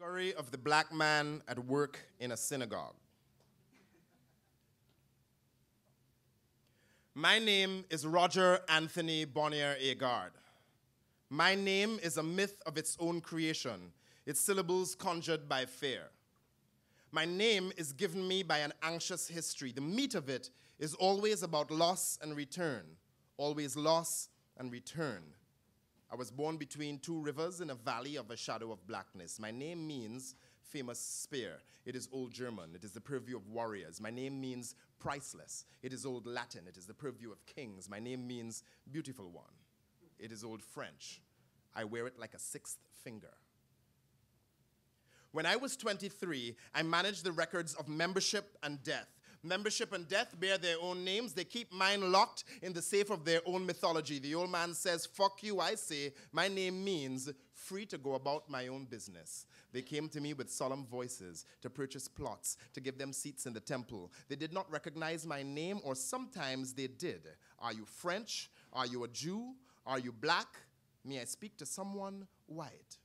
Story of the black man at work in a synagogue. My name is Roger Anthony Bonair-Agard. My name is a myth of its own creation, its syllables conjured by fear. My name is given me by an anxious history. The meat of it is always about loss and return, always loss and return. I was born between two rivers in a valley of a shadow of blackness. My name means famous spear. It is Old German. It is the purview of warriors. My name means priceless. It is Old Latin. It is the purview of kings. My name means beautiful one. It is Old French. I wear it like a sixth finger. When I was 23, I managed the records of membership and death. Membership and death bear their own names. They keep mine locked in the safe of their own mythology. The old man says, Fuck you, I say. My name means free to go about my own business. They came to me with solemn voices to purchase plots, to give them seats in the temple. They did not recognize my name, or sometimes they did. Are you French? Are you a Jew? Are you black? May I speak to someone white?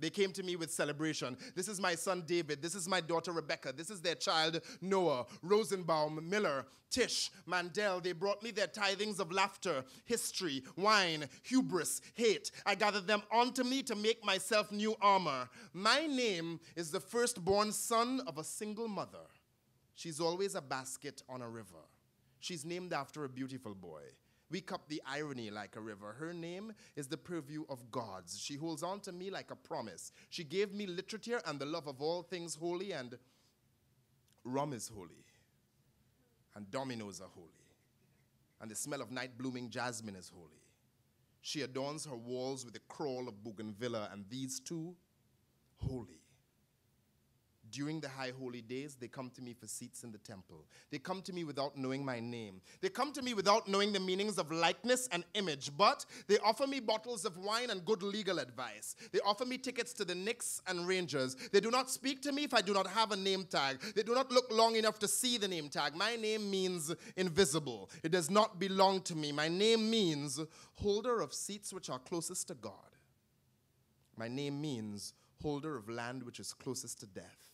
They came to me with celebration. This is my son David. This is my daughter Rebecca. This is their child Noah, Rosenbaum, Miller, Tish, Mandel. They brought me their tithings of laughter, history, wine, hubris, hate. I gathered them onto me to make myself new armor. My name is the firstborn son of a single mother. She's always a basket on a river. She's named after a beautiful boy. We cup the irony like a river. Her name is the purview of gods. She holds on to me like a promise. She gave me literature and the love of all things holy, and rum is holy, and dominoes are holy, and the smell of night blooming jasmine is holy. She adorns her walls with the crawl of bougainvillea, and these two, holy during the high holy days, they come to me for seats in the temple. They come to me without knowing my name. They come to me without knowing the meanings of likeness and image, but they offer me bottles of wine and good legal advice. They offer me tickets to the Knicks and Rangers. They do not speak to me if I do not have a name tag. They do not look long enough to see the name tag. My name means invisible, it does not belong to me. My name means holder of seats which are closest to God. My name means holder of land which is closest to death.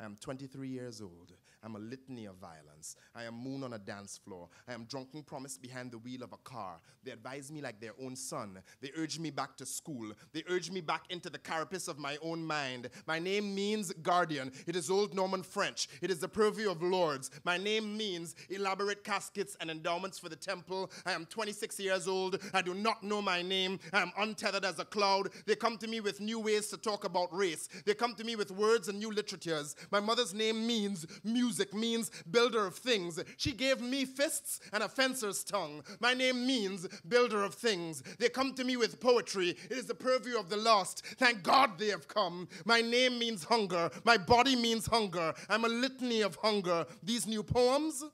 I am 23 years old. I'm a litany of violence. I am moon on a dance floor. I am drunken promise behind the wheel of a car. They advise me like their own son. They urge me back to school. They urge me back into the carapace of my own mind. My name means guardian. It is old Norman French. It is the purview of lords. My name means elaborate caskets and endowments for the temple. I am 26 years old. I do not know my name. I am untethered as a cloud. They come to me with new ways to talk about race. They come to me with words and new literatures. My mother's name means music means builder of things. She gave me fists and a fencer's tongue. My name means builder of things. They come to me with poetry. It is the purview of the lost. Thank God they have come. My name means hunger. My body means hunger. I'm a litany of hunger. These new poems,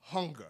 hunger.